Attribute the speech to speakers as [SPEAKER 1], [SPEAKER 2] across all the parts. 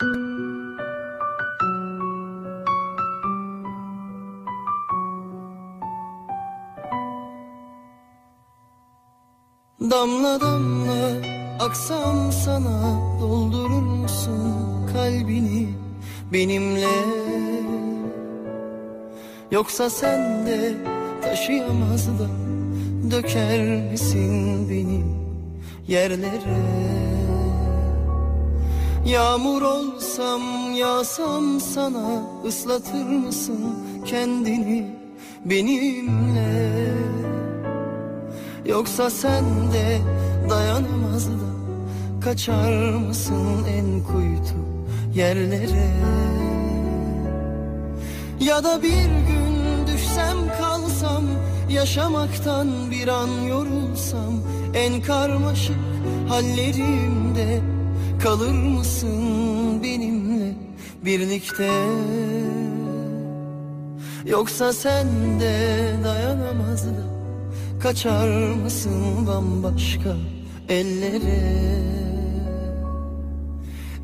[SPEAKER 1] Damla damla aksam sana doldurur musun kalbini benimle? Yoksa sen de taşıyamaz da döker misin beni yerlere Yağmur olsam yağsam sana ıslatır mısın kendini benimle? Yoksa sen de dayanamaz da Kaçar mısın en kuytu yerlere? Ya da bir gün düşsem kalsam Yaşamaktan bir an yorulsam En karmaşık hallerimde Kalır mısın benimle birlikte? Yoksa sen de dayanamaz da Kaçar mısın bambaşka ellere?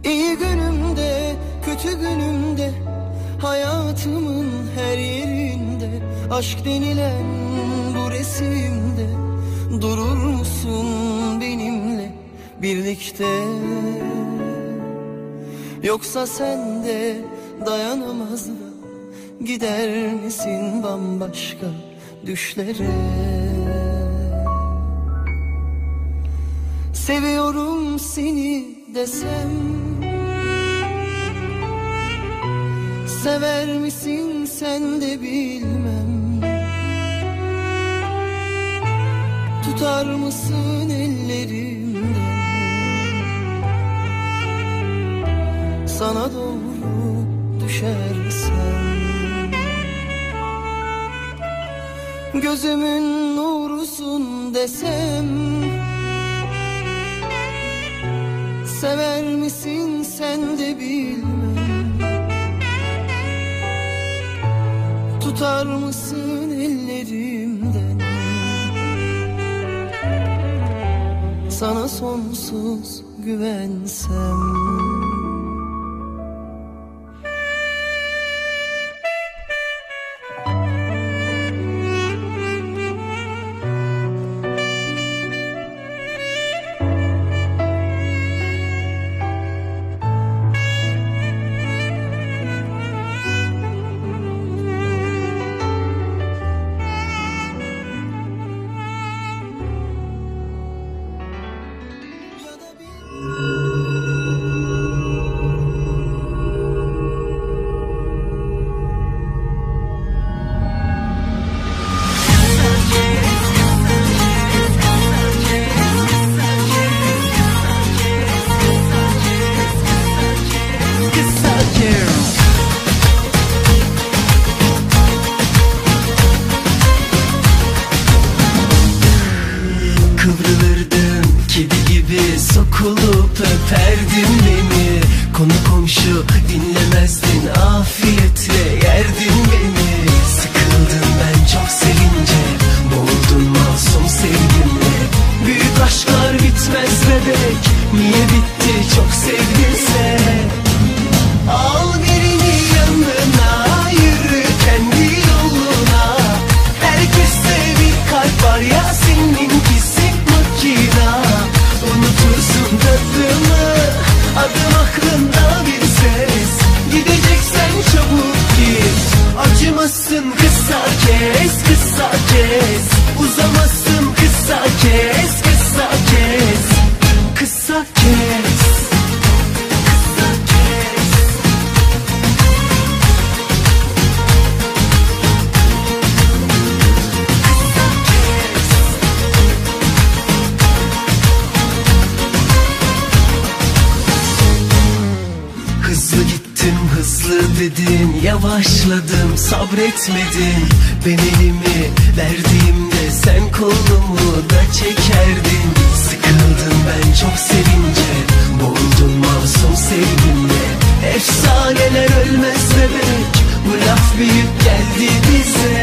[SPEAKER 1] İyi günümde kötü günümde Hayatımın her yerinde Aşk denilen bu resimde Durur musun benimle birlikte. Yoksa sen de dayanamaz da Gider misin bambaşka düşlere? Seviyorum seni desem Sever misin sen de bilmem. Tutar mısın ellerimden Sana doğru düşersem. Gözümün nurusun desem. Sever misin sen de bilmem. Tutar mısın ellerimden? Sana sonsuz güvensem
[SPEAKER 2] niye bitti çok sevdinse Al birini yanına yürü kendi yoluna. Herkeste bir kalp var ya seninkisi makina. Unutursun tadını adım aklında bir ses. Gideceksen çabuk git Acımazsın kısa kes kısa kes. Uzamazsın kısa kes Yavaşladım sabretmedin. Ben elimi verdiğimde Sen kolumu da çekerdin. Sıkıldım ben çok sevince. Boğuldun masum sevgimle. Efsaneler ölmez bebek. Bu laf büyük geldi bize